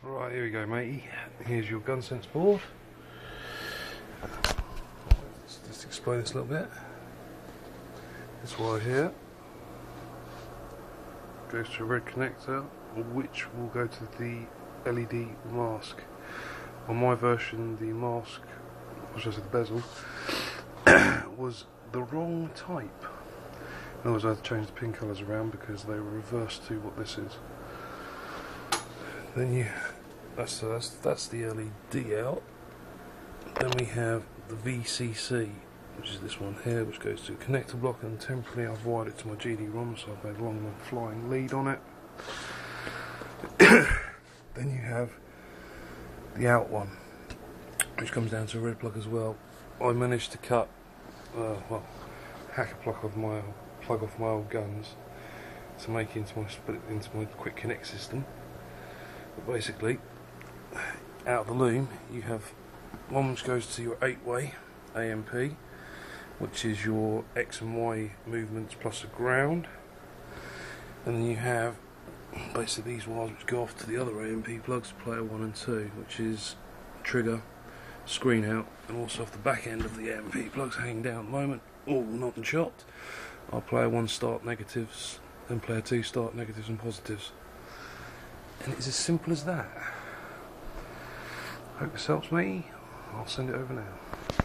Right, here we go, matey. Here's your gun sense board. Let's just explain this a little bit. This wire here goes to a red connector, which will go to the LED mask. On my version, the mask, which is the bezel, was the wrong type. In other words, I had to change the pin colours around because they were reversed to what this is. Then you, that's that's that's the LED out. Then we have the VCC, which is this one here, which goes to connector block, and temporarily I've wired it to my GD-ROM, so I've made a long flying lead on it. then you have the out one, which comes down to a red plug as well. I managed to cut, uh, well, hack a plug off my plug off my old guns to make into my split into my quick connect system. But basically, out of the loom, you have one which goes to your eight-way AMP, which is your X and Y movements plus a ground, and then you have basically these wires which go off to the other AMP plugs, player one and two, which is trigger, screen out, and also off the back end of the AMP plugs hanging down at the moment, all not and shot. Our player one start negatives, then player two start negatives and positives. And it's as simple as that. Hope this helps me. I'll send it over now.